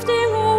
drifting